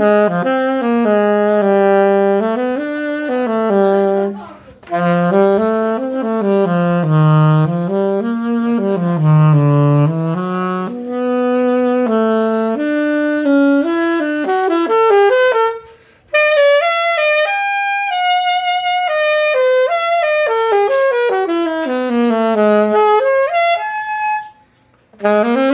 Uh-huh. Uh-huh.